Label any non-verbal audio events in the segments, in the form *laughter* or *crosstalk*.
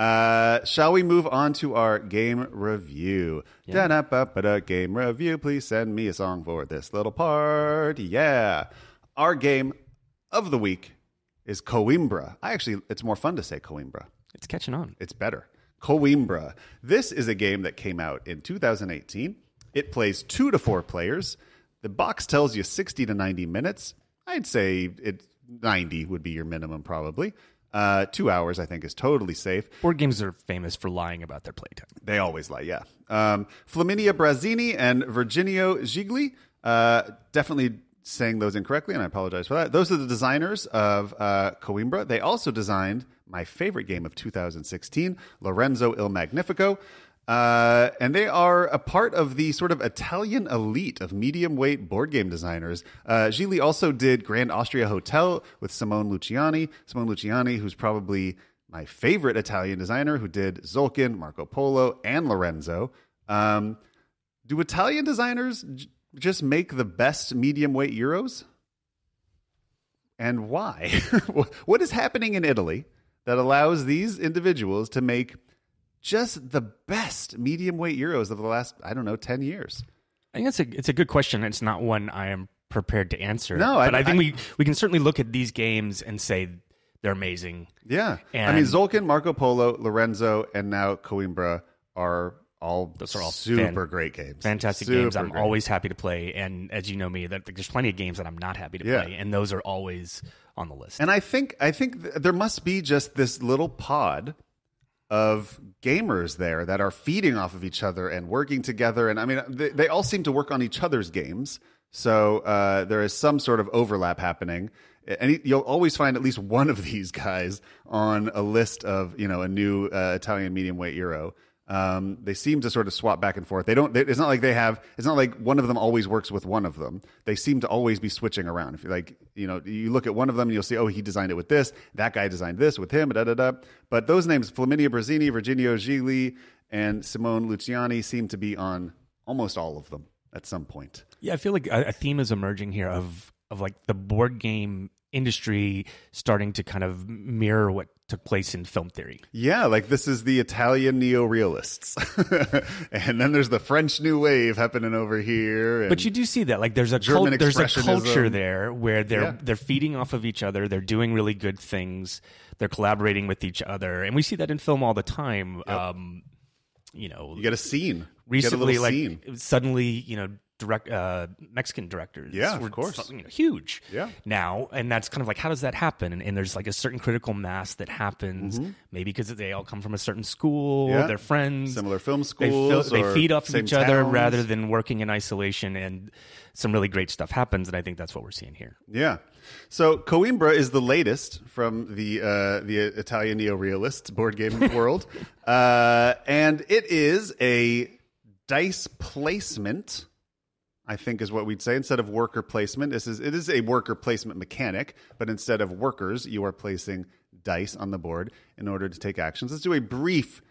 Uh, shall we move on to our game review? Da-da-ba-ba-da, Game review. Please send me a song for this little part. Yeah. Our game of the week is Coimbra. I actually, it's more fun to say Coimbra. It's catching on. It's better. Coimbra. This is a game that came out in 2018. It plays two to four players. The box tells you 60 to 90 minutes. I'd say it 90 would be your minimum, probably. Uh, two hours, I think, is totally safe. Board games are famous for lying about their playtime. They always lie, yeah. Um, Flaminia Brazzini and Virginio Gigli, uh, definitely saying those incorrectly, and I apologize for that. Those are the designers of uh, Coimbra. They also designed my favorite game of 2016, Lorenzo Il Magnifico. Uh, and they are a part of the sort of Italian elite of medium weight board game designers. Uh, Gigli also did Grand Austria Hotel with Simone Luciani. Simone Luciani, who's probably my favorite Italian designer, who did Tzolk'in, Marco Polo, and Lorenzo. Um, do Italian designers j- just make the best medium weight Euros? And why? *laughs* what is happening in Italy that allows these individuals to make just the best medium weight Euros of the last, I don't know, 10 years? I think it's a it's a good question. It's not one I am prepared to answer. No, but I, think I- we we can certainly look at these games and say they're amazing. Yeah. I mean, Tzolk'in, Marco Polo, Lorenzo, and now Coimbra are all Those are all super fan- great games. Fantastic Super games. I'm great. always happy to play, and as you know me, that there's plenty of games that I'm not happy to Yeah. play, and those are always on the list. And I think I think th- there must be just this little pod of gamers there that are feeding off of each other and working together. And I mean, they, they all seem to work on each other's games. So uh, there is some sort of overlap happening. And you'll always find at least one of *laughs* these guys on a list of you know a new uh, Italian medium weight euro. Um, they seem to sort of swap back and forth. They don't. They, it's not like they have. It's not like one of them always works with one of them. They seem to always be switching around. If you like, you know, you look at one of them and you'll see, oh, he designed it with this. That guy designed this with him. Da da da. But those names, Flaminia Brazzini, Virginio Gigli, and Simone Luciani, seem to be on almost all of them at some point. Yeah, I feel like a, a theme is emerging here of of like the board game industry starting to kind of mirror what took place in film theory. Yeah, like this is the Italian neo-realists, *laughs* and then there's the French New Wave happening over here. And But you do see that like there's a cult, there's a culture there where they're Yeah. they're feeding off of each other, they're doing really good things, they're collaborating with each other, and we see that in film all the time. Um, you know, you get a scene. Recently, a like scene. suddenly, you know, direct uh, Mexican directors, Yeah, of were course. you know, huge, Yeah. now, and that's kind of like how does that happen? And, and there's like a certain critical mass that happens, maybe because they all come from a certain school, Mm-hmm. Yeah. they're friends, Similar film they, feel- schools. they feed off of each other rather than working in isolation, and some really great stuff happens, and I think that's what we're seeing here. Yeah. So Coimbra is the latest from the uh, the Italian neo-realist board game *laughs* world, uh, and it is a dice placement. I think is what we'd say instead of worker placement. This is it is a worker placement mechanic, but instead of workers, you are placing dice on the board in order to take actions. Let's do a brief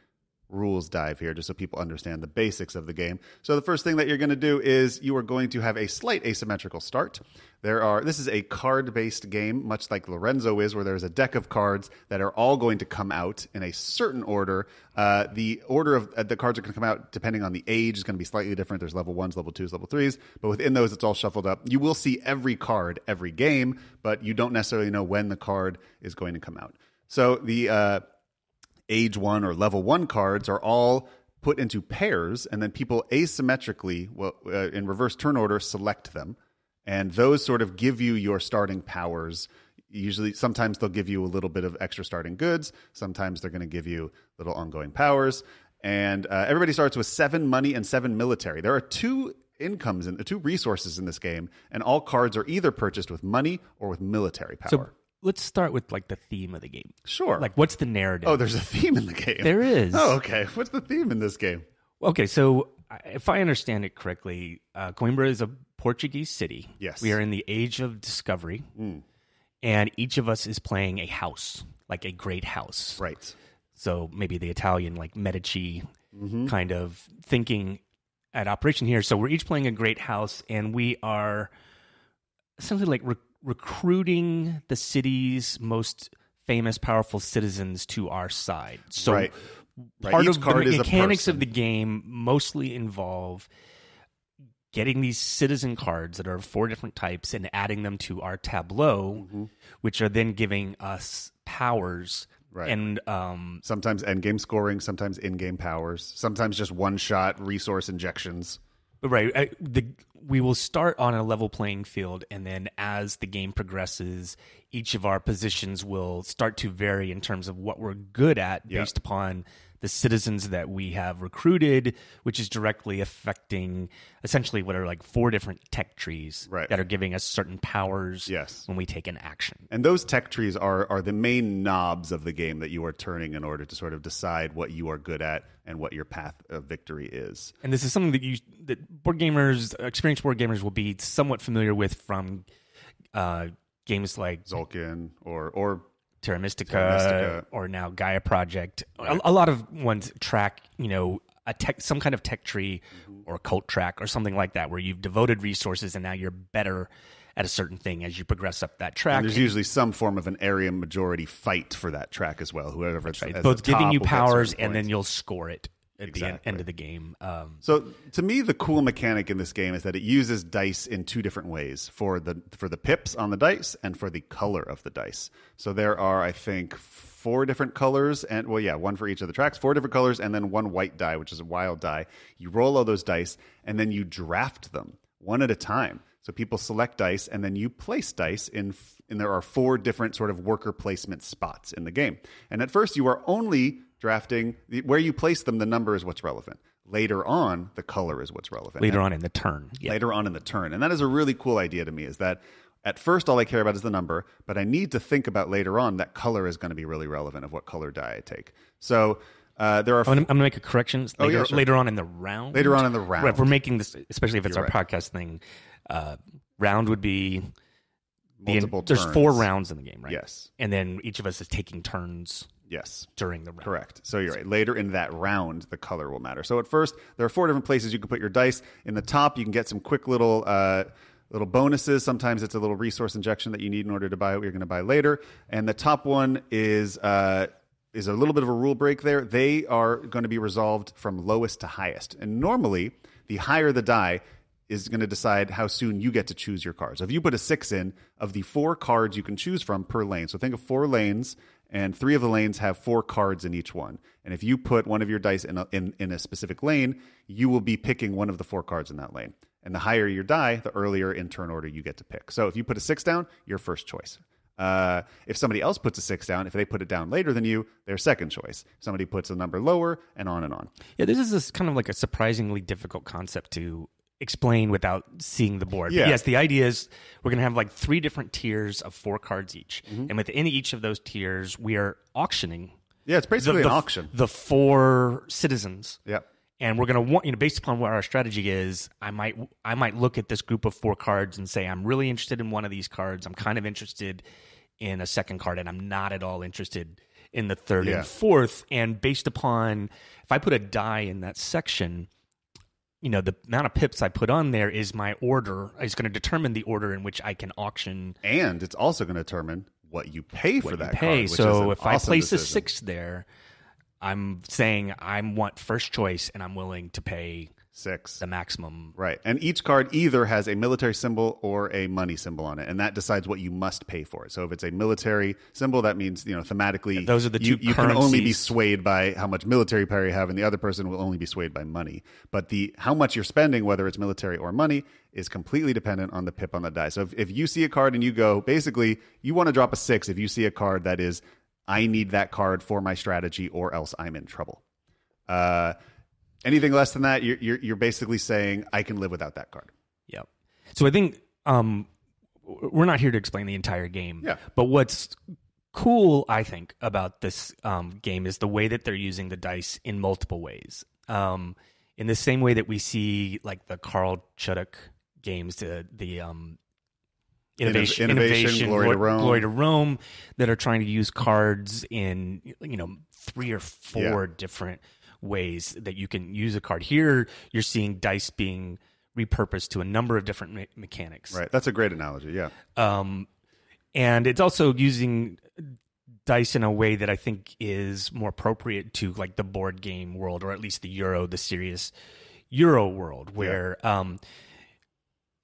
rules dive here just so people understand the basics of the game. So the first thing that you're going to do is you are going to have a slight asymmetrical start. There are this is a card-based game much like Lorenzo is where there's a deck of cards that are all going to come out in a certain order. Uh, the order of uh, the cards are going to come out depending on the age is going to be slightly different. There's level 1s, level 2s, level 3s, but within those it's all shuffled up. You will see every card every game, but you don't necessarily know when the card is going to come out. So the uh, age one or level one cards are all put into pairs, and then people asymmetrically, well, uh, in reverse turn order, select them, and those sort of give you your starting powers. Usually, sometimes they'll give you a little bit of extra starting goods. Sometimes they're going to give you little ongoing powers. And uh, everybody starts with seven money and seven military. There are two incomes and two resources in this game, and all cards are either purchased with money or with military power. So let's start with like the theme of the game. sure. Like, what's the narrative? oh, there's a theme in the game. there is. Oh, okay. What's the theme in this game? Okay, so if I understand it correctly, uh, Coimbra is a Portuguese city. Yes. We are in the age of discovery, and each of us is playing a house, like a great house. Right. So maybe the Italian, like Medici Mm-hmm. kind of thinking at operation here. So we're each playing a great house, and we are essentially like re- recruiting the city's most famous, powerful citizens to our side. So Right. Right. part Each of the mechanics of the game mostly involve getting these citizen cards that are four different types and adding them to our tableau, Mm-hmm. which are then giving us powers. Right. And um, Sometimes end game scoring, sometimes in game powers, sometimes just one shot resource injections. Right. I, the we will start on a level playing field, and then as the game progresses, each of our positions will start to vary in terms of what we're good at Yeah. based upon the citizens that we have recruited, which is directly affecting essentially what are like four different tech trees Right. that are giving us certain powers Yes. when we take an action. And those tech trees are are the main knobs of the game that you are turning in order to sort of decide what you are good at and what your path of victory is. And this is something that you that board gamers, experienced board gamers, will be somewhat familiar with from uh, games like Tzolk'in or or Terra Mystica, Terra Mystica. or now Gaia Project. A, a lot of ones track, you know, a tech, some kind of tech tree Mm-hmm. or cult track or something like that, where you've devoted resources and now you're better at a certain thing as you progress up that track. and there's usually some form of an area majority fight for that track as well. Whoever Right. both giving you powers and then you'll score it at the end, end of the game. Um, So to me, the cool mechanic in this game is that it uses dice in two different ways for the for the pips on the dice and for the color of the dice. So there are, I think, four different colors, and well, yeah, one for each of the tracks, four different colors, and then one white die, which is a wild die. You roll all those dice, and then you draft them one at a time. So people select dice, and then you place dice in. And there are four different sort of worker placement spots in the game. And at first, you are only drafting where you place them. The number is what's relevant. Later on, the color is what's relevant. later on in the turn, yeah. Later on in the turn, and that is a really cool idea to me. Is that at first all I care about is the number, but I need to think about later on that color is going to be really relevant of what color die I take. So uh, there are I'm gonna, make a correction later, Oh, yeah, sure. later on in the round. Later on in the round. Right, we're making this, especially if it's You're our podcast thing. Uh, round would be the- multiple. there's four rounds in the game, right? Yes. and then each of us is taking turns Yes. during the round. Correct. So you're right. Later in that round, the color will matter. So at first, there are four different places you can put your dice. In the top, you can get some quick little uh, little bonuses. Sometimes it's a little resource injection that you need in order to buy what you're going to buy later. And the top one is uh, is a little bit of a rule break there. They are going to be resolved from lowest to highest. And normally, the higher the die is going to decide how soon you get to choose your cards. So if you put a six in of the four cards you can choose from per lane, so think of four lanes, and three of the lanes have four cards in each one. And if you put one of your dice in a, in, in a specific lane, you will be picking one of the four cards in that lane. And the higher your die, the earlier in turn order you get to pick. So if you put a six down, your first choice. Uh, if somebody else puts a six down, if they put it down later than you, their second choice. Somebody puts a number lower, and on and on. Yeah, this is this kind of like a surprisingly difficult concept to explain without seeing the board. Yeah. yes, the idea is we're going to have like three different tiers of four cards each, mm-hmm. and within each of those tiers, we are auctioning Yeah, it's the, basically the- an auction. the four citizens. Yeah. and we're going to want you know based upon what our strategy is i might i might look at this group of four cards and say i'm really interested in one of these cards i'm kind of interested in a second card and i'm not at all interested in the third Yeah. and fourth and based upon if i put a die in that section you know the amount of pips i put on there is my order is going to determine the order in which i can auction and it's also going to determine what you pay for that pay. card. which is so if I awesome place a six there, I'm saying I want first choice and I'm willing to pay six, the maximum. right? And each card either has a military symbol or a money symbol on it, and that decides what you must pay for it. So if it's a military symbol, that means you know thematically those are the you, two you can only be swayed by how much military power you have, and the other person will only be swayed by money. But the how much you're spending, whether it's military or money, is completely dependent on the pip on the die. So if, if you see a card and you go, basically, you want to drop a six if you see a card that is, I need that card for my strategy, or else I'm in trouble. Uh, anything less than that, you're, you're you're basically saying I can live without that card. Yep. So I think um, we're not here to explain the entire game. Yeah. But what's cool, I think, about this um, game is the way that they're using the dice in multiple ways. Um, in the same way that we see, like the Carl Chudyk games, the the um, innovation, innovation, Glory to Rome. Glory to Rome, that are trying to use cards in you know three or four different ways that you can use a card. Here, you're seeing dice being repurposed to a number of different me- mechanics. Right. That's a great analogy. Yeah. Um, and it's also using dice in a way that I think is more appropriate to like the board game world, or at least the Euro, the serious Euro world, where um,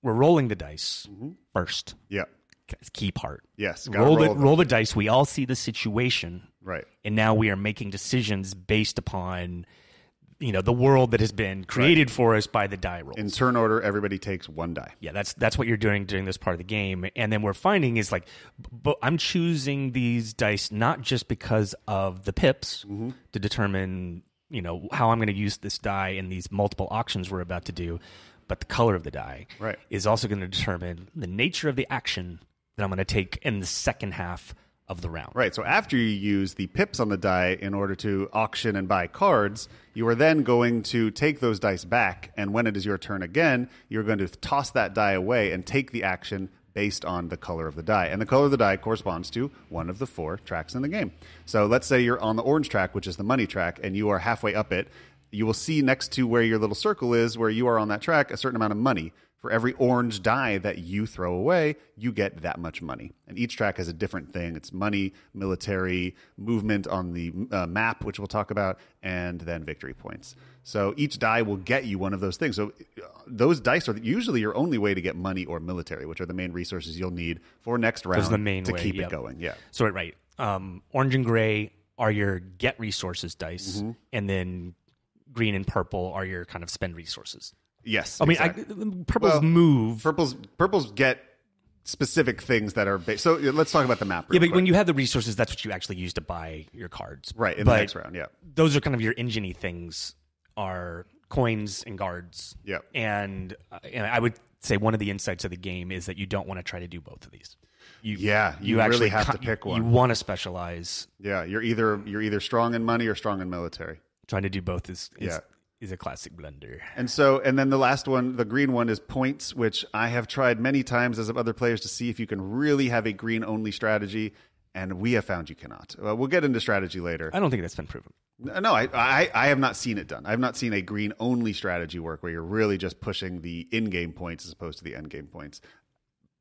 we're rolling the dice first. Yeah. Key part. Yes. Roll, the roll the dice. We all see the situation, Right. and now we are making decisions based upon you know the world that has been created for us by the die rolls. In turn order, everybody takes one die. yeah, that's that's what you're doing during this part of the game, and then we're finding is like, but I'm choosing these dice not just because of the pips Mm-hmm. to determine you know how I'm going to use this die in these multiple auctions we're about to do, but the color of the die Right. is also going to determine the nature of the action that I'm going to take in the second half of the round. Right. So after you use the pips on the die in order to auction and buy cards, you are then going to take those dice back. And when it is your turn again, you're going to toss that die away and take the action based on the color of the die. And the color of the die corresponds to one of the four tracks in the game. So let's say you're on the orange track, which is the money track, and you are halfway up it. You will see next to where your little circle is, where you are on that track, a certain amount of money. For every orange die that you throw away, you get that much money. And each track has a different thing. It's money, military, movement on the uh, map, which we'll talk about, and then victory points. So each die will get you one of those things. So uh, those dice are usually your only way to get money or military, which are the main resources you'll need for next round Those the main to way, keep yep. it going. Yeah. So right, um, orange and gray are your get resources dice, Mm-hmm. and then green and purple are your kind of spend resources. Yes. I mean, exactly. I, purple's Well, move. purples purples get specific things that are ba- so let's talk about the map yeah, but when you have the resources, that's what you actually use to buy your cards. right in but the next round yeah those are kind of your engine things are coins and guards. Yep. And, uh, and I would say one of the insights of the game is that you don't want to try to do both of these. You, Yeah, you actually really have co- to pick one. You want to specialize. yeah you're either you're either strong in money or strong in military Trying to do both is is, Yeah. Is a classic blunder. and so and then the last one the green one is points which i have tried many times as have other players to see if you can really have a green only strategy and we have found you cannot uh, we'll get into strategy later I don't think that's been proven. No, I, I I have not seen it done. I have not seen a green only strategy work where you're really just pushing the in game points as opposed to the end game points.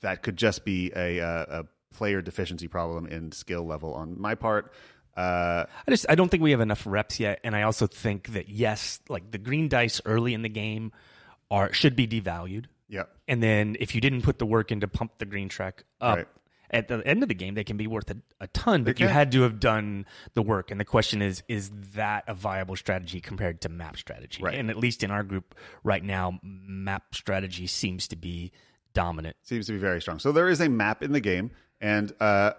That could just be a, uh, a player deficiency problem in skill level on my part. Uh, I just I don't think we have enough reps yet, and I also think that yes, like the green dice early in the game are should be devalued, yeah, and then if you didn't put the work in to pump the green track up. Right. At the end of the game, they can be worth a, a ton, but you had to have done the work. And the question is, is that a viable strategy compared to map strategy? Right. And at least in our group right now, map strategy seems to be dominant. seems to be very strong. So there is a map in the game, and uh,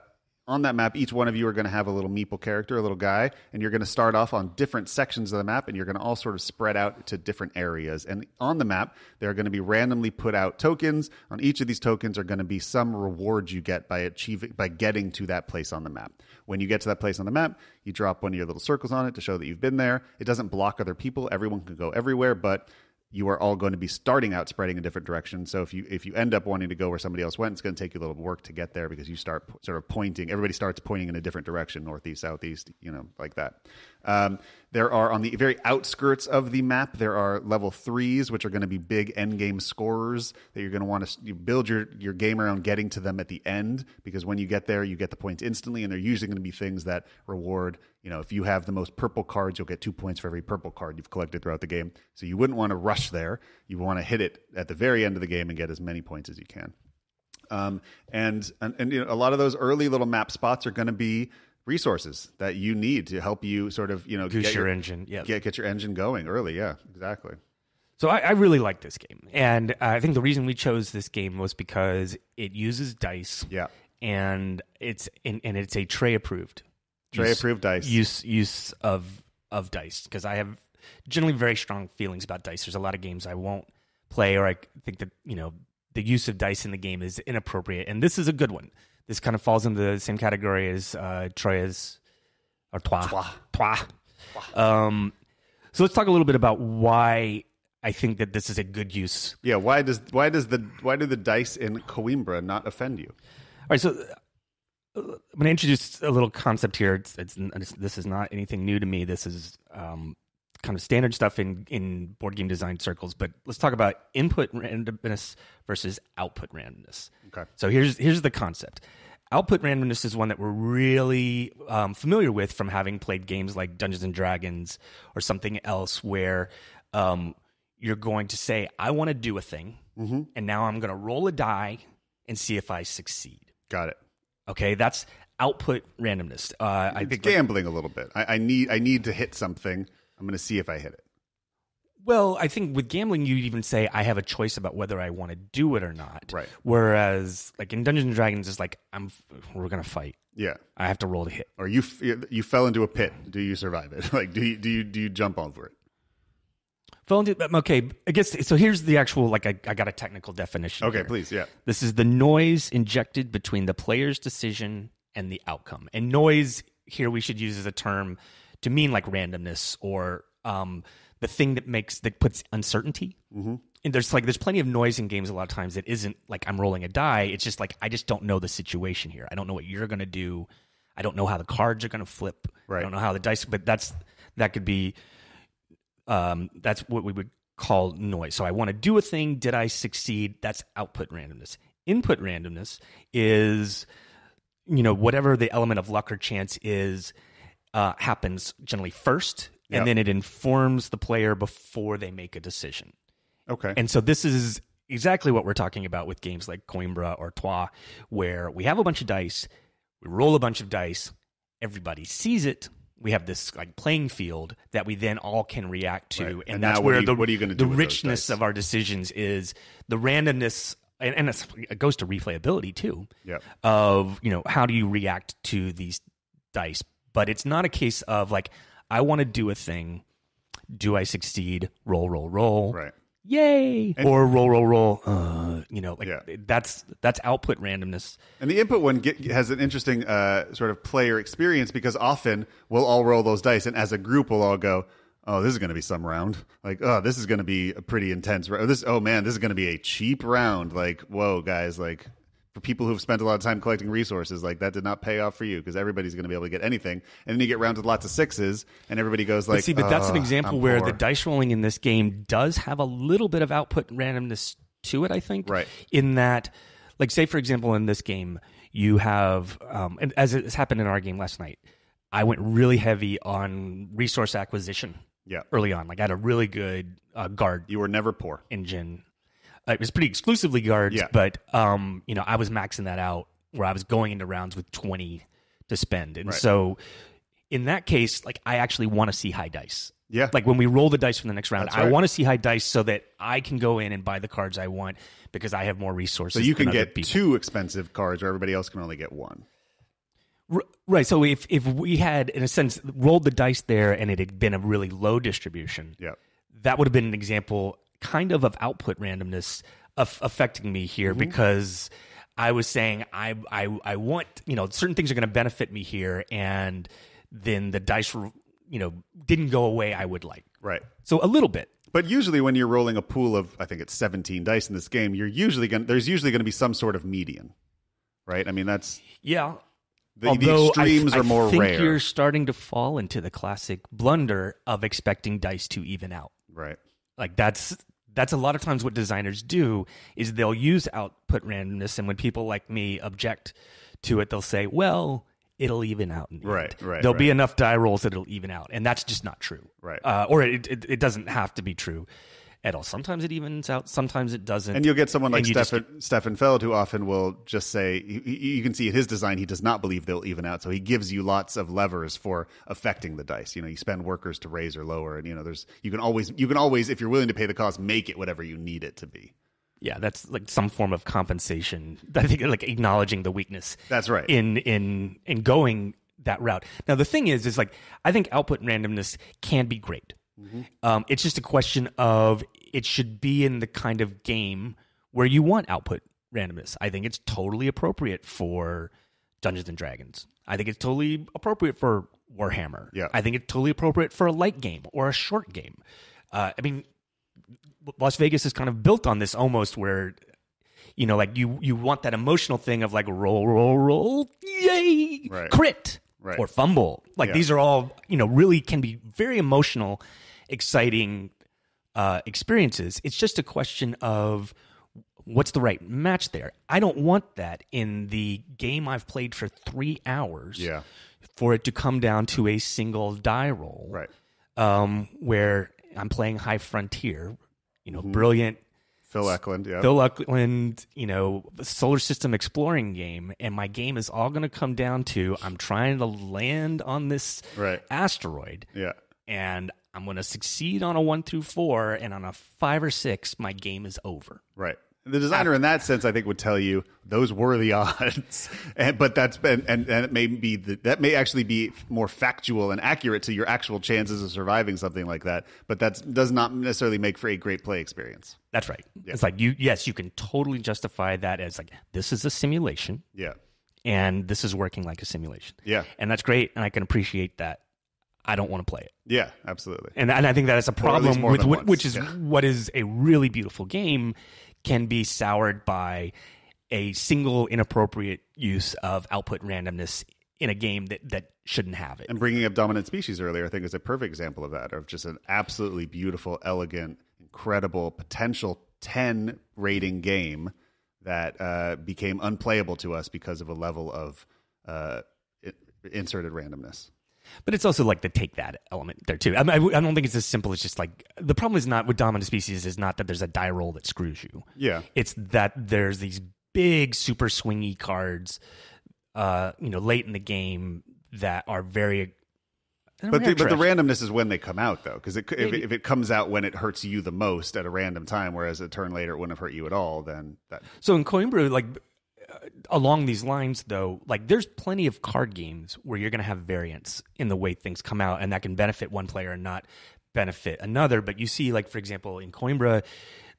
on that map, each one of you are going to have a little meeple character, a little guy, and you're going to start off on different sections of the map, and you're going to all sort of spread out to different areas. And on the map, there are going to be randomly put out tokens. On each of these tokens are going to be some rewards you get by achieving by getting to that place on the map. When you get to that place on the map, you drop one of your little circles on it to show that you've been there. It doesn't block other people; everyone can go everywhere, but you are all going to be starting out spreading in different directions. So if you if you end up wanting to go where somebody else went, it's going to take you a little work to get there because you start sort of pointing. Everybody starts pointing in a different direction, northeast, southeast, you know, like that. Um, there are on the very outskirts of the map. There are level threes, which are going to be big end game scorers that you're going to want to you build your your game around getting to them at the end because when you get there, you get the points instantly, and they're usually going to be things that reward. You know, if you have the most purple cards, you'll get two points for every purple card you've collected throughout the game. So you wouldn't want to rush there. You want to hit it at the very end of the game and get as many points as you can. Um, and and, and you know, a lot of those early little map spots are going to be resources that you need to help you sort of you know Goose get your engine, yeah. get get your engine going early. Yeah, exactly. So I, I really like this game, and I think the reason we chose this game was because it uses dice. Yeah. and it's and, and it's a Trey approved. Trey use- approved dice. use use of of dice because I have generally very strong feelings about dice. There's a lot of games I won't play, or I think that you know the use of dice in the game is inappropriate, and this is a good one. This kind of falls into the same category as uh, Troyes or Trois. Trois. Trois. Um, so let's talk a little bit about why I think that this is a good use Yeah, why does why does the why do the dice in Coimbra not offend you? All right, so uh, I'm going to introduce a little concept here. It's, it's, it's this is not anything new to me. This is um, kind of standard stuff in in board game design circles. But let's talk about input randomness versus output randomness. Okay. So here's here's the concept. output randomness is one that we're really um, familiar with from having played games like Dungeons and Dragons or something else where um, you're going to say, I want to do a thing, Mm-hmm. and now I'm going to roll a die and see if I succeed. Got it. Okay, that's output randomness. Uh, I It's think like, gambling a little bit. I, I need I need to hit something. I'm going to see if I hit it. Well, I think with gambling, you'd even say I have a choice about whether I want to do it or not. Right. Whereas, like in Dungeons and Dragons, it's like I'm we're gonna fight. Yeah. I have to roll to hit. Or you f- you fell into a pit. Do you survive it? *laughs* Like do you do you do you jump over it? Fell into um, okay. I guess so. Here's the actual like I, I got a technical definition. Okay, here. please. Yeah. This is the noise injected between the player's decision and the outcome. And noise here we should use as a term to mean like randomness or um, the thing that makes that puts uncertainty. Mm-hmm. And there's like there's plenty of noise in games a lot of times that isn't like I'm rolling a die. It's just like I just don't know the situation here. I don't know what you're gonna do. I don't know how the cards are gonna flip. Right. I don't know how the dice. But that's that could be um, that's what we would call noise. So I want to do a thing. Did I succeed? That's output randomness. Input randomness is, you know, whatever the element of luck or chance is, uh, happens generally first, and then it informs the player before they make a decision. Okay. And so this is exactly what we're talking about with games like Coimbra or Trois, where we have a bunch of dice, we roll a bunch of dice, everybody sees it. We have this like playing field that we then all can react to, Right. and, And that's where you- the what are you gonna do with those richness of our decisions is the randomness, and, and it goes to replayability too. Yep. Of you know how do you react to these dice, but it's not a case of like I want to do a thing. Do I succeed? Roll, roll, roll Right. yay or roll roll roll uh, you know like Yeah. that's that's output randomness And the input one get, has an interesting uh, sort of player experience because often we'll all roll those dice, and as a group, we'll all go, "Oh, this is going to be some round. Like, oh, this is going to be a pretty intense round. This, oh man, this is going to be a cheap round. Like, whoa, guys, like." For people who've spent a lot of time collecting resources, like that did not pay off for you because everybody's going to be able to get anything, and then you get round to lots of sixes, and everybody goes like, but see but that's an example I'm where poor." the dice rolling in this game does have a little bit of output randomness to it i think Right. in that like say for example in this game you have um, and as it happened in our game last night i went really heavy on resource acquisition yeah, early on like i had a really good uh, guard you were never poor. engine. It was pretty exclusively guards, Yeah. but um, you know, I was maxing that out where I was going into rounds with twenty to spend, and Right. so in that case, like I actually want to see high dice. Yeah, Like when we roll the dice from the next round, That's I want to see high dice so that I can go in and buy the cards I want because I have more resources. so you can get people. two expensive cards, where everybody else can only get one. R- Right. So if if we had, in a sense, rolled the dice there and it had been a really low distribution, Yeah, that would have been an example kind of of output randomness of affecting me here Mm-hmm. because I was saying I I I want you know certain things are going to benefit me here and then the dice you know didn't go away I would like right. so a little bit But usually, when you're rolling a pool of, I think it's 17 dice in this game, you're usually going. There's usually going to be some sort of median, right? I mean, that's yeah the, the Although I- extremes I, are more think rare, you're starting to fall into the classic blunder of expecting dice to even out right? Like that's that's a lot of times what designers do is they'll use output randomness and when people like me object to it they'll say well it'll even out Right, end. right, there'll be enough die rolls that it'll even out and that's just not true Right. uh, or it, it, it doesn't have to be true at all sometimes it evens out sometimes it doesn't And you'll get someone like you just Stefan, Stefan Feld, who often will just say, you, you can see in his design, he does not believe they'll even out. So he gives you lots of levers for affecting the dice. You know, you spend workers to raise or lower, and you know, there's you can always you can always, if you're willing to pay the cost, make it whatever you need it to be. yeah that's like some form of compensation *laughs* i think like acknowledging the weakness That's right. in in in going that route. Now the thing is, is like I think output randomness can be great. Um, it's just a question of it should be in the kind of game where you want output randomness. I think it's totally appropriate for Dungeons and Dragons. I think it's totally appropriate for Warhammer. Yeah. I think it's totally appropriate for a light game or a short game. Uh, I mean, Las Vegas is kind of built on this almost where you know like you you want that emotional thing of like roll roll roll yay Right. crit Right. or fumble like Yeah. these are all you know really can be very emotional exciting uh experiences it's just a question of what's the right match there? I don't want that in the game I've played for three hours. Yeah. For it to come down to a single die roll, Right. Um, where I'm playing High Frontier, you Mm-hmm. know, brilliant Phil Eklund. Yeah. Phil Eklund, you know, solar system exploring game, and my game is all going to come down to I'm trying to land on this Right. asteroid, Yeah. and I'm going to succeed on a one through four, and on a five or six, my game is over. Right. The designer, in that sense, I think would tell you those were the *laughs* odds, and, but that's been and, and it may be the, that may actually be more factual and accurate to your actual chances of surviving something like that. But that does not necessarily make for a great play experience. That's right. It's like you, yes, you can totally justify that as like this is a simulation, Yeah. and this is working like a simulation. Yeah. and that's great, and I can appreciate that. I don't want to play it. Yeah. Absolutely. and and I think that is a problem with once, which is yeah. what is a really beautiful game can be soured by a single inappropriate use of output randomness in a game that that shouldn't have it. And bringing up dominant species earlier, I think is a perfect example of that, of just an absolutely beautiful, elegant, incredible, potential 10 rating game that uh, became unplayable to us because of a level of uh, inserted randomness. But it's also like the take that element there too. I, mean, I, I don't think it's as simple as just like the problem is not with dominant species is not that there's a die roll that screws you. Yeah. It's that there's these big super swingy cards, uh, you know, late in the game that are very. But the, but the randomness is when they come out, though, because if, if it comes out when it hurts you the most at a random time, whereas a turn later it wouldn't have hurt you at all, then that So in Coimbra, like along these lines, though, like there's plenty of card games where you're going to have variance in the way things come out, and that can benefit one player and not benefit another. But you see, like for example, in Coimbra,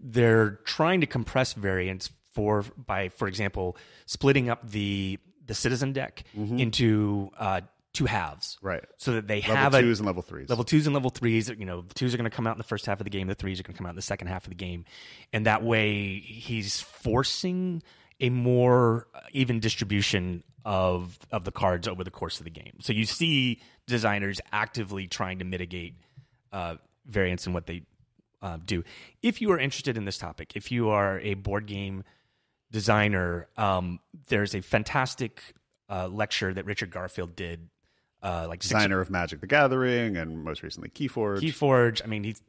they're trying to compress variance for by, for example, splitting up the the citizen deck into uh, two halves, right. so that they Level have twos a and level threes. level twos and level threes. You know, the twos are going to come out in the first half of the game. The threes are going to come out in the second half of the game, and that way he's forcing a more even distribution of of the cards over the course of the game. So you see designers actively trying to mitigate uh, variance in what they uh, do. If you are interested in this topic, if you are a board game designer, um, there's a fantastic uh, lecture that Richard Garfield did. Uh, like six Designer of Magic the Gathering and most recently Keyforge. Keyforge. I mean, he's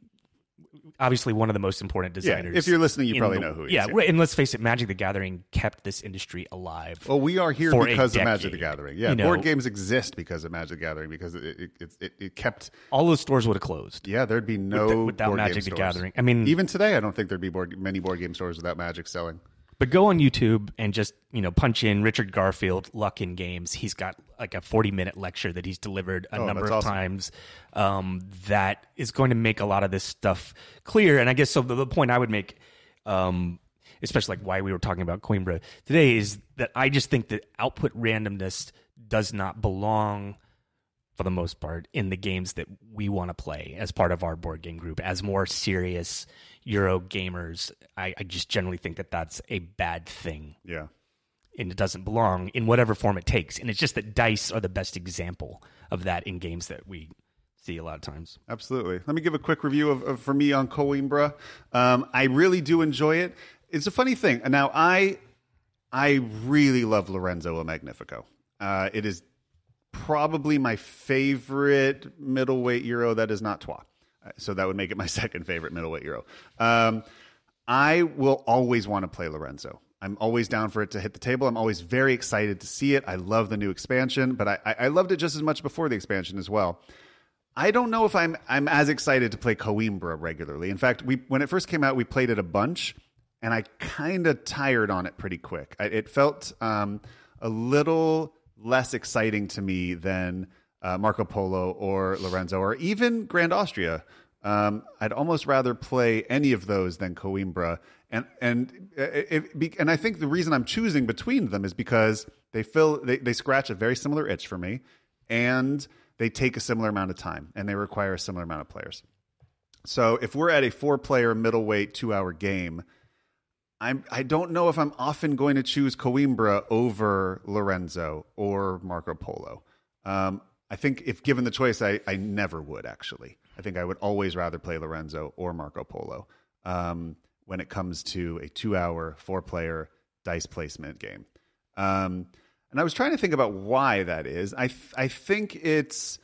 obviously one of the most important yeah, designers. if you're listening, you probably the- know who he yeah, is. right, and let's face it, Magic the Gathering kept this industry alive. Well, we are here because of Magic the Gathering. Yeah, you know. board games exist because of Magic the Gathering because it it, it, it, kept. All those stores would have closed Yeah, there'd be no without, without board Magic the. Gathering. I mean, Even today, I don't think there'd be board, many board game stores without Magic selling. But go on YouTube and just you know punch in Richard Garfield luck in games. He's got like a forty minute lecture that he's delivered a Oh, number of awesome. times. Um, that is going to make a lot of this stuff clear. And I guess so. The, the point I would make. Um, especially like why we were talking about Coimbra today is that I just think that output randomness does not belong for the most part in the games that we want to play as part of our board game group as more serious Euro gamers. I, I just generally think that that's a bad thing Yeah. and it doesn't belong in whatever form it takes. And it's just that dice are the best example of that in games that we see a lot of times. Absolutely. Let me give a quick review of, of for me on Coimbra. Um, I really do enjoy it. It's a funny thing. Now, I I really love Lorenzo a Magnifico. Uh, it is probably my favorite middleweight Euro that is not Trois. Uh, So that would make it my *laughs* second favorite middleweight Euro. Um, I will always want to play Lorenzo. I'm always down for it to hit the table. I'm always very excited to see it. I love the new expansion, but I, I I loved it just as much before the expansion as well. I don't know if I'm I'm as excited to play Coimbra regularly. In fact, we when it first came out, we played it a bunch, and I kind of tired on it pretty quick. I, it felt um, a little less exciting to me than uh, Marco Polo or Lorenzo or even Grand Austria. Um, I'd almost rather play any of those than Coimbra, and and uh, it, and I think the reason I'm choosing between them is because they fill they, they scratch a very similar itch for me, and they take a similar amount of time and they require a similar amount of players. So if we're at a four player middleweight two hour game, I'm I don't know if I'm often going to choose Coimbra over Lorenzo or Marco Polo. Um, I think if given the choice, I, I never would actually. I think I would always rather play Lorenzo or Marco Polo. Um, when it comes to a two-hour, four-player dice placement game. Um, and I was trying to think about why that is. I th- I think it's,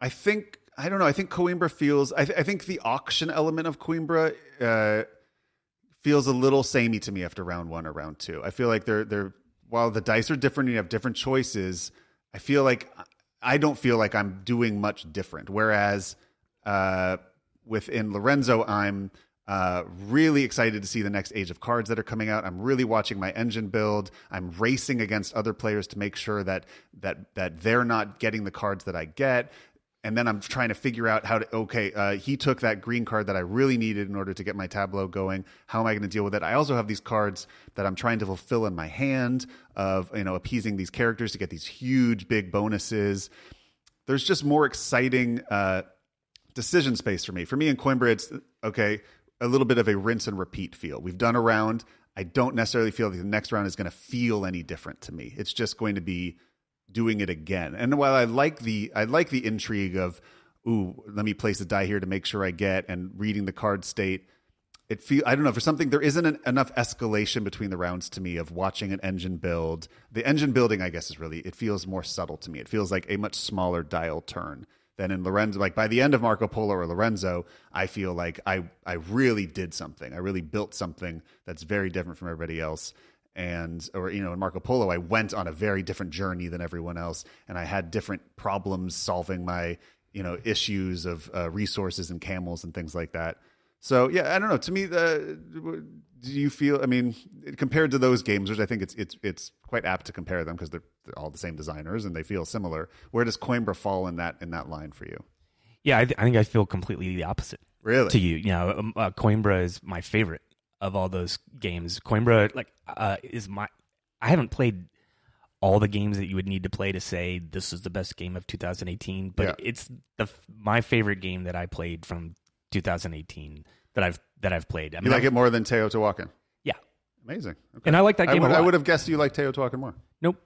I think I don't know. I think Coimbra feels. I, th- I think the auction element of Coimbra uh, feels a little samey to me after round one or round two. I feel like they're they're while the dice are different and you have different choices. I feel like I don't feel like I'm doing much different. Whereas uh, within Lorenzo, I'm uh, really excited to see the next age of cards that are coming out. I'm really watching my engine build. I'm racing against other players to make sure that that that they're not getting the cards that I get. And then I'm trying to figure out how to. Okay, uh, he took that green card that I really needed in order to get my tableau going. How am I going to deal with it? I also have these cards that I'm trying to fulfill in my hand of you know appeasing these characters to get these huge big bonuses. There's just more exciting uh, decision space for me. For me in Coimbra, it's okay a little bit of a rinse and repeat feel. We've done a round. I don't necessarily feel like the next round is going to feel any different to me. It's just going to be doing it again. And while I like the I like the intrigue of ooh, let me place a die here to make sure I get and reading the card state, it feel I don't know for something there isn't an, enough escalation between the rounds to me of watching an engine build. The engine building I guess is really it feels more subtle to me. It feels like a much smaller dial turn than in Lorenzo. Like by the end of Marco Polo or Lorenzo, I feel like I I really did something. I really built something that's very different from everybody else. And or you know in Marco Polo, I went on a very different journey than everyone else, and I had different problems solving my you know issues of uh, resources and camels and things like that. So yeah, I don't know. To me, the do you feel? I mean, compared to those games, which I think it's it's it's quite apt to compare them because they're, they're, all the same designers and they feel similar. Where does Coimbra fall in that in that line for you? Yeah, I, th- I think I feel completely the opposite. Really? To you, you know, um, uh, Coimbra is my favorite of all those games. Coimbra, like, uh, is my. I haven't played all the games that you would need to play to say this is the best game of 2018, but yeah. it's the my favorite game that I played from 2018 that I've that I've played. I mean, you like I've, it more than Teotihuacan? Yeah, amazing. Okay. And I like that game. I would, I would have guessed you like Teotihuacan more. Nope.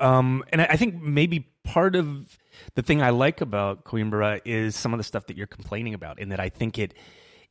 Um, and I, I think maybe part of the thing I like about Coimbra is some of the stuff that you're complaining about, in that I think it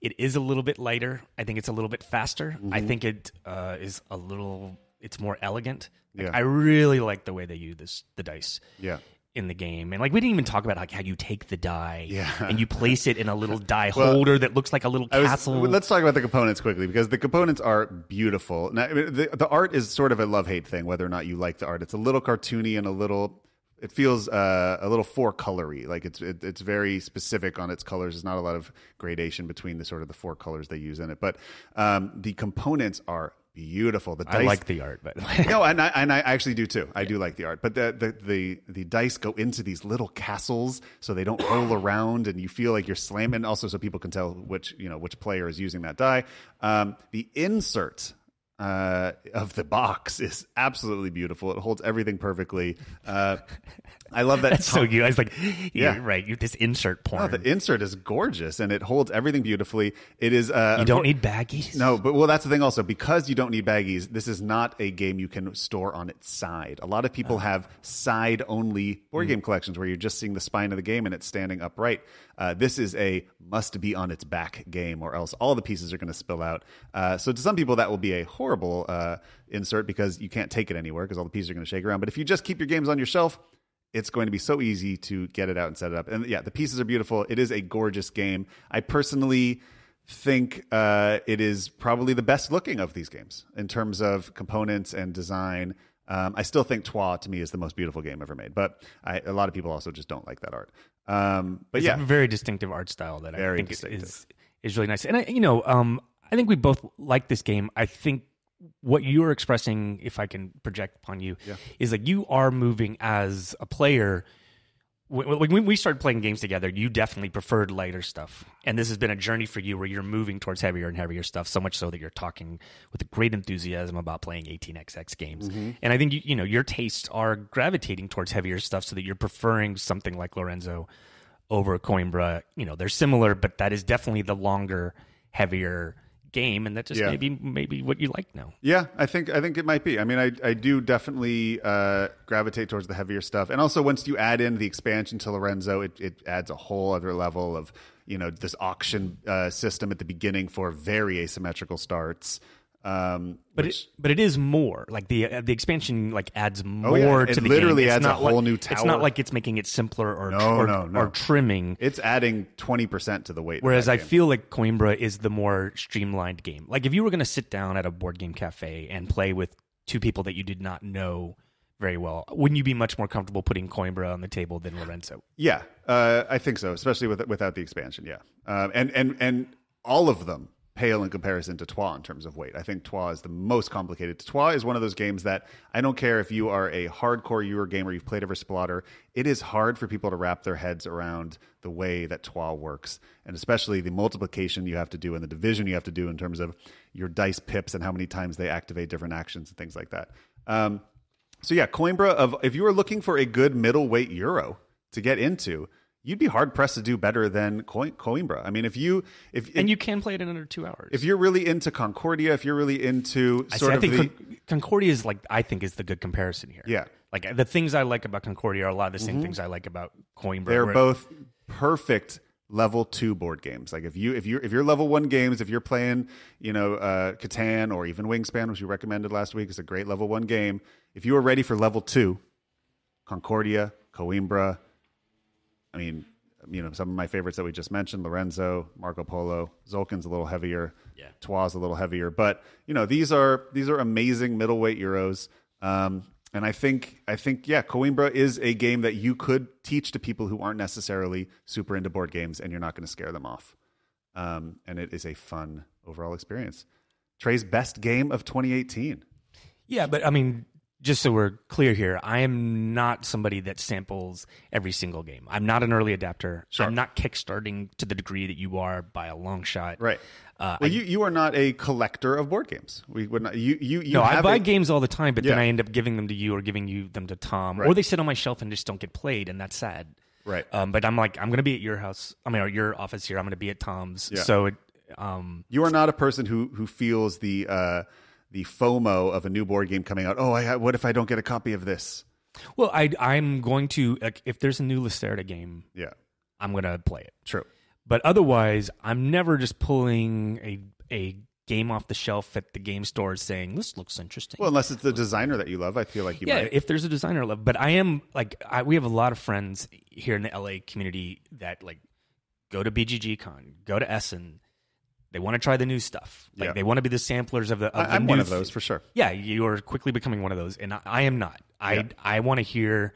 it is a little bit lighter. I think it's a little bit faster. Mm-hmm. I think it uh, is a little. It's more elegant. Like, yeah. I really like the way they use this the dice. Yeah in the game. And like we didn't even talk about like how you take the die yeah. and you place it in a little *laughs* die well, holder that looks like a little castle. Was, let's talk about the components quickly because the components are beautiful. Now, the, the art is sort of a love hate thing, whether or not you like the art. It's a little cartoony and a little. It feels uh, a little four colory, like it's it, it's very specific on its colors. There's not a lot of gradation between the sort of the four colors they use in it, but um, the components are beautiful. The dice, I like the art, but no, and I, and I actually do too. I yeah. do like the art, but the, the, the the dice go into these little castles, so they don't roll *coughs* around, and you feel like you're slamming. Also, so people can tell which you know which player is using that die. Um, the insert uh, of the box is absolutely beautiful. It holds everything perfectly. Uh, *laughs* I love that. That's *laughs* so cute. I was like, yeah, right. You, this insert porn. No, the insert is gorgeous and it holds everything beautifully. It is. Uh, you don't need baggies. No, but well, that's the thing. Also, because you don't need baggies, this is not a game you can store on its side. A lot of people uh, have side only board mm. game collections where you're just seeing the spine of the game and it's standing upright. Uh, this is a must be on its back game, or else all the pieces are going to spill out. Uh, so to some people, that will be a horrible uh, insert because you can't take it anywhere because all the pieces are going to shake around. But if you just keep your games on your shelf, it's going to be so easy to get it out and set it up. And yeah, the pieces are beautiful. It is a gorgeous game. I personally think uh, it is probably the best looking of these games in terms of components and design. Um, I still think Troyes to me is the most beautiful game ever made, but I, a lot of people also just don't like that art. Um, but it's yeah, a very distinctive art style that I think is is really nice. And I, you know, um, I think we both like this game. I think what you're expressing, if I can project upon you, yeah. is like you are moving as a player when we started playing games together, you definitely preferred lighter stuff, and this has been a journey for you where you're moving towards heavier and heavier stuff. So much so that you're talking with great enthusiasm about playing 18xx games. Mm-hmm. And I think you, you know your tastes are gravitating towards heavier stuff, so that you're preferring something like Lorenzo over Coimbra. You know, they're similar, but that is definitely the longer, heavier game, and that just yeah. maybe maybe what you like now. Yeah, I think I think it might be. I mean, I I do definitely uh, gravitate towards the heavier stuff, and also once you add in the expansion to Lorenzo, it it adds a whole other level of you know this auction uh, system at the beginning for very asymmetrical starts. Um, But which- it, but it is more like the uh, the expansion like adds more Oh, yeah. To the literally game. It's adds a not like- whole new It's not like it's making it simpler or No, or, no, no. or trimming. it's adding twenty percent to the weight. Whereas I game. feel like Coimbra is the more streamlined game. Like if you were going to sit down at a board game cafe and play with two people that you did not know very well, wouldn't you be much more comfortable putting Coimbra on the table than Lorenzo? Yeah, uh, I think so, especially with without the expansion. Yeah, um, and and and all of them pale in comparison to Troyes in terms of weight. I think Troyes is the most complicated. Troyes is one of those games that I don't care if you are a hardcore Euro gamer, you've played ever Splotter, It is hard for people to wrap their heads around the way that Trois works, and especially the multiplication you have to do and the division you have to do in terms of your dice pips and how many times they activate different actions and things like that. Um, so yeah, Coimbra of if you are looking for a good middleweight euro to get into, you'd be hard pressed to do better than Coi- Coimbra. I mean, if you if And you can play it in under two hours. if you're really into Concordia, if you're really into I, see, sort I of think the Con- Concordia is like I think is the good comparison here. Yeah. like the things I like about Concordia are a lot of the same things I like about Coimbra. they're both perfect level two board games. Like if you if you if you're level one games, if you're playing you know uh, Catan or even Wingspan, which you recommended last week, is a great level one game. If you are ready for level two, Concordia, Coimbra. I mean, you know some of my favorites that we just mentioned: Lorenzo, Marco Polo, Tzolk'in's a little heavier, Yeah. Troyes a little heavier, but you know these are these are amazing middleweight euros. Um, and I think I think yeah, Coimbra is a game that you could teach to people who aren't necessarily super into board games, and you're not going to scare them off. Um, and it is a fun overall experience. Trey's best game of 2018. Yeah, but I mean, just so we're clear here, I am not somebody that samples every single game. I'm not an early adapter. Sure. I'm not kickstarting to the degree that you are by a long shot. Right. Uh, well, you, you are not a collector of board games. We would not. You you you no, I buy a- games all the time, but then I end up giving them to you or giving you them to Tom, Right. or they sit on my shelf and just don't get played, and that's sad. Right. Um, but I'm like, I'm going to be at your house. I mean, or your office here. I'm going to be at Tom's. Yeah. So, it, um, You are not a person who who feels the uh, the FOMO of a new board game coming out. Oh, I, what if I don't get a copy of this? well, I I'm going to like if there's a new Lacerda game, Yeah, I'm going to play it. true. But otherwise, I'm never just pulling a a game off the shelf at the game store saying this looks interesting. Well, unless it's the designer that you love, I feel like you yeah, might. if there's a designer love, but I am like I, we have a lot of friends here in the LA community that like go to BGG Con, go to Essen. They want to try the new stuff. Like Yeah. they want to be the samplers of the. Of I, the I'm new one of th- those for sure. Yeah, you are quickly becoming one of those, and I, I am not. I Yeah. I want to hear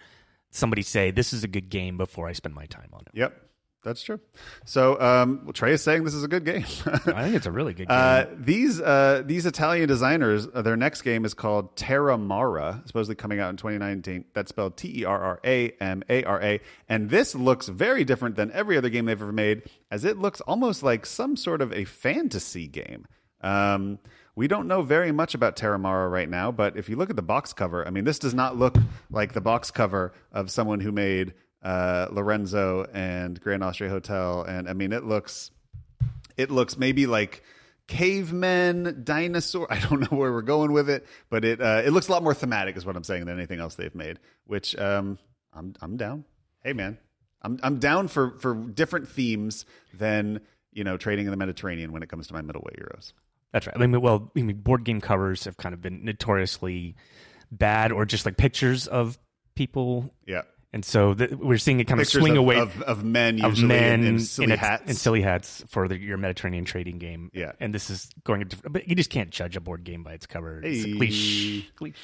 somebody say this is a good game before I spend my time on it. Yep, that's true. So um, well, Trey is saying this is a good game. *laughs* I think it's a really good *laughs* game. Uh, these uh, these Italian designers, uh, their next game is called Terra Mara, supposedly coming out in 2019. That's spelled T E R R A M A R A, and this looks very different than every other game they've ever made, as it looks almost like some sort of a fantasy game. Um, we don't know very much about Terra Mara right now, but if you look at the box cover, I mean, this does not look like the box cover of someone who made uh, Lorenzo and Grand Austria Hotel, and I mean, it looks it looks maybe like cavemen, dinosaur. *laughs* I don't know where we're going with it, but it uh, it looks a lot more thematic, is what I'm saying, than anything else they've made. Which um, I'm I'm down. Hey man, I'm I'm down for for different themes than you know trading in the Mediterranean when it comes to my middleweight euros. That's right. I mean, well, I mean, board game covers have kind of been notoriously bad, or just like pictures of people, Yeah, and so we're seeing it kind pictures of swing of, away of, of men of usually men in, in silly a- hats. in silly hats for the, your Mediterranean trading game. Yeah. and this is going different. But you just can't judge a board game by its cover. It's a Hey. cliche. cliche.